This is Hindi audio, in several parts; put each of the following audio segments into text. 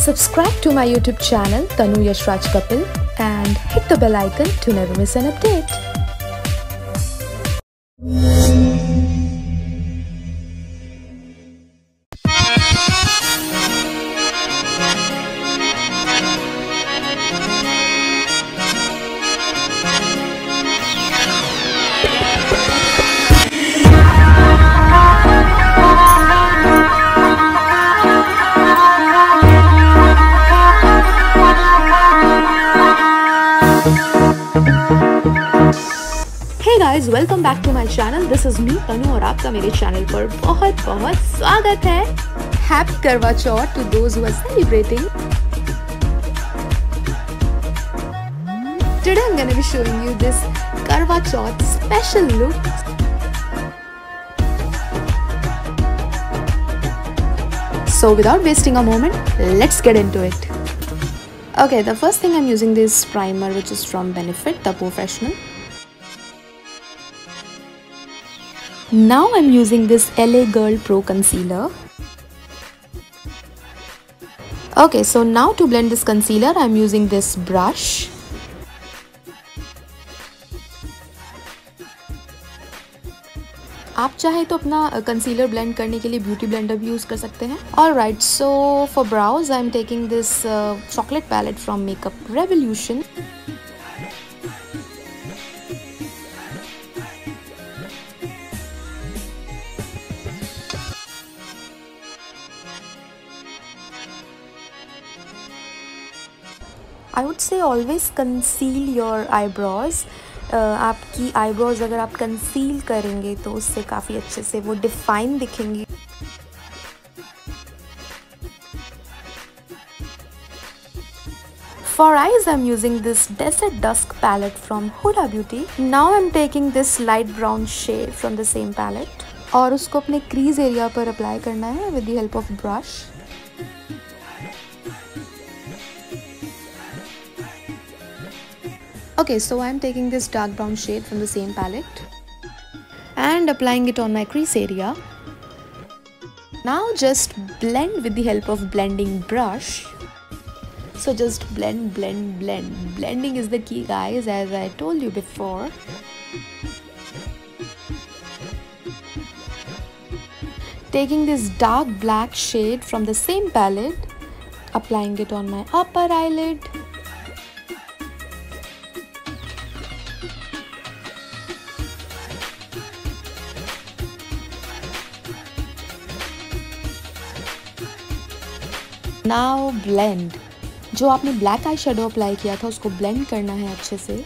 Subscribe to my YouTube channel Tanu Yashraj Kapil and hit the bell icon to never miss an update. Guys welcome back to my channel this is me Tanu और आपका मेरे चैनल पर बहुत बहुत स्वागत है happy Karva Chauth to those who are celebrating Today I'm going to be showing you this Karwa Chauth special look. So without wasting a moment, let's get into it. Okay, the first thing I'm using this primer which is from Benefit, the Professional. Now I'm using this LA Girl Pro Concealer. Okay, so now to blend this concealer, I'm using this brush. आप चाहे तो अपना कंसीलर ब्लेंड करने के लिए ब्यूटी ब्लेंडर भी यूज़ कर सकते हैं और right so for brows I am taking this chocolate palette from Makeup Revolution I would say always conceal your eyebrows आपकी आईब्रोज अगर आप कंसील करेंगे तो उससे काफ़ी अच्छे से वो डिफाइन दिखेंगी For eyes, I'm using this Desert Dusk palette from Huda Beauty. Now I'm taking this light brown shade from the same palette. और उसको अपने क्रीज एरिया पर अप्लाई करना है with the help of brush Okay, so I'm taking this dark brown shade from the same palette and applying it on my crease area. Now just blend with the help of blending brush. So just blend, blend, blend. Blending is the key guys as I told you before. Taking this dark black shade from the same palette, applying it on my upper eyelid. Now blend जो आपने ब्लैक आई शेडो अप्लाई किया था, उसको ब्लेंड करना है अच्छे से।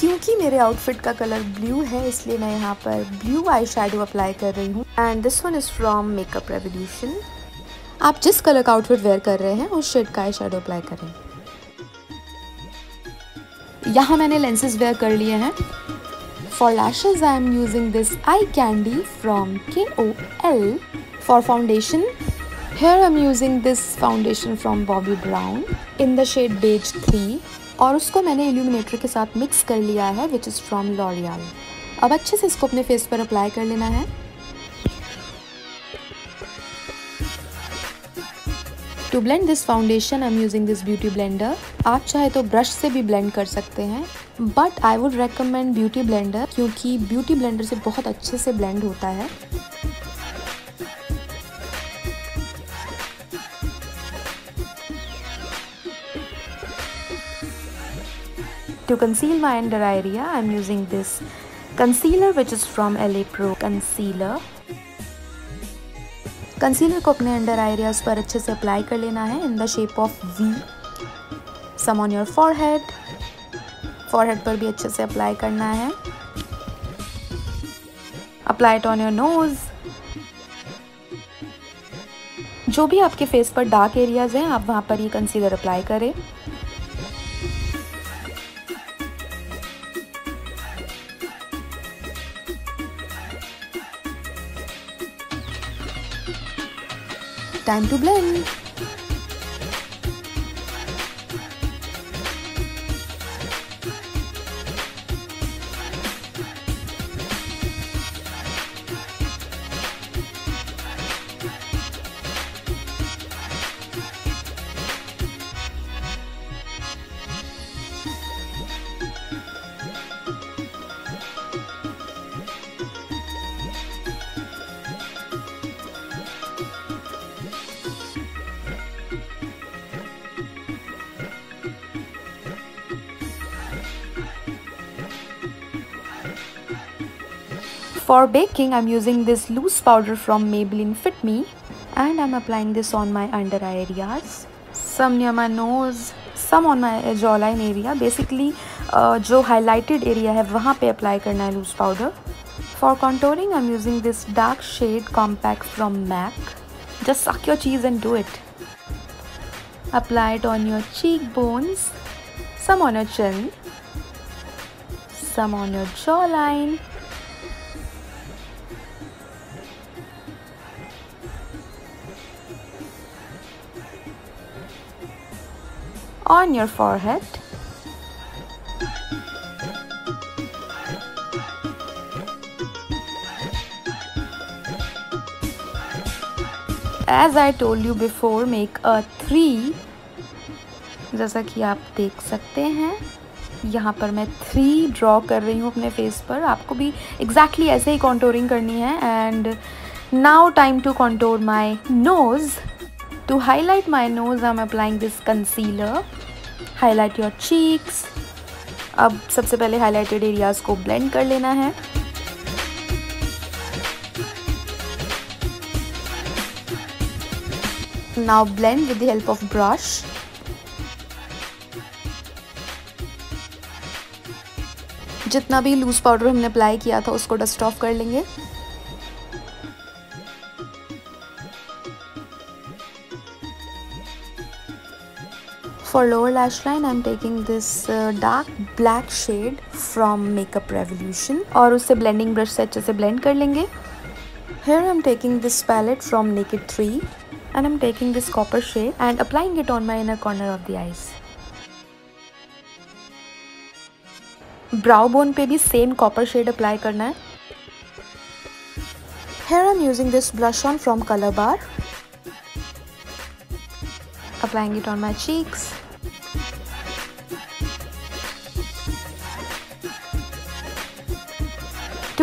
क्योंकि मेरे आउटफिट का कलर ब्लू है, इसलिए मैं यहाँ पर ब्लू आई शेडो अप्लाई कर रही हूँ। And this one is from Makeup Revolution आप जिस कलर का आउटफिट वेयर कर रहे हैं, उस शेड का आई शेडो अप्लाई करें। यहाँ मैंने लेंसेज वेयर कर लिए हैं। For lashes I am using this eye candy from K O L for foundation Here I'm using this foundation from Bobbi Brown in the shade Beige 3 और उसको मैंने इल्यूमिनेटर के साथ मिक्स कर लिया है विच इज़ फ्रॉम लॉरियल अब अच्छे से इसको अपने फेस पर अप्लाई कर लेना है। To blend this foundation I am using this beauty blender आप चाहे तो ब्रश से भी ब्लेंड कर सकते हैं but I would recommend beauty blender क्योंकि ब्यूटी ब्लेंडर से बहुत अच्छे से ब्लेंड होता है। To conceal my under area, I am using this concealer which is from LA Pro Concealer. Concealer को अपने अंडर एरियाज़ पर अच्छे से अप्लाई कर लेना है in the shape of V some on your forehead forehead पर भी अच्छे से अप्लाई करना है. Apply it on your nose जो भी आपके फेस पर डार्क एरियाज़ हैं आप वहाँ पर ये कंसीलर अप्लाई करें. Time to blend. For baking, I'm using this loose powder from Maybelline Fit Me and I'm applying this on my under eye areas. Some near my nose, some on my jawline area. Basically, uh, जो highlighted area है वहाँ पे apply करना है loose powder. For contouring, I'm using this dark shade compact from MAC. Just suck your cheese and do it. Apply it on your cheekbones, some on your chin, some on your jawline, on your forehead. As I told you before, make a three जैसा कि आप देख सकते हैं यहाँ पर मैं थ्री ड्रॉ कर रही हूँ अपने फेस पर। आपको भी एग्जैक्टली exactly ऐसे ही कॉन्टोरिंग करनी है। And now time to contour my nose to highlight my nose I am applying this concealer highlight your cheeks. अब सबसे पहले हाईलाइटेड एरियाज़ को ब्लेंड कर लेना है। Now blend with the help of brush जितना भी लूज पाउडर हमने अप्लाई किया था, उसको डस्ट ऑफ़ कर लेंगे। For lower lash line, I'm taking this uh, dark black shade from Makeup Revolution और उससे blending brush से अच्छे से blend कर लेंगे Here I'm taking this palette from Naked 3 and I'm taking this copper shade and applying it on my inner corner of the eyes. Brow bone पे भी same copper shade apply करना है Here I'm using this blush on from Color Bar applying it on my cheeks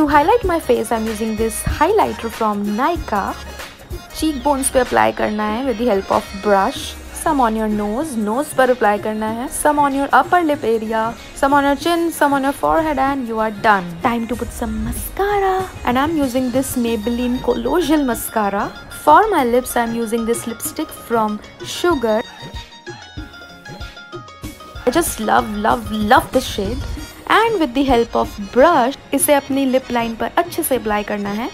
To highlight my face, I'm using this highlighter from Nykaa. Cheekbones पे apply करना है with the help of brush. Some on your nose, nose पर apply करना है. Some on your upper lip area. Some on your chin, some on your forehead and you are done. Time to put some mascara. And I'm using this Maybelline Colloidal Mascara. For my lips, I'm using this lipstick from Sugar. I just love, love, love this shade. And with the help of brush इसे अपनी लिप लाइन पर अच्छे से अप्लाई करना है।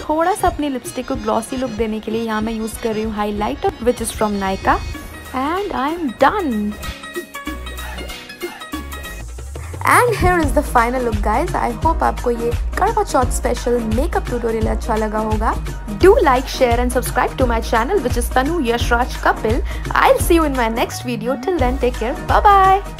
थोड़ा सा अपनी लिपस्टिक को ग्लॉसी लुक देने के लिए यहाँ मैं यूज़ कर रही हूँ highlighter which is from Nykaa and I am done and here is the final look guys I hope आपको ये करवा चौथ स्पेशल मेकअप ट्यूटोरियल अच्छा लगा होगा। Do like share and subscribe to my channel which is Tanu Yashraj Kapil I see you in my next video till then take care bye bye